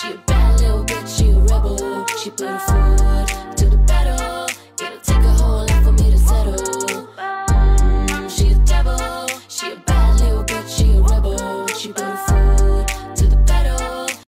She a bad little bitch, she a rebel. She put a foot.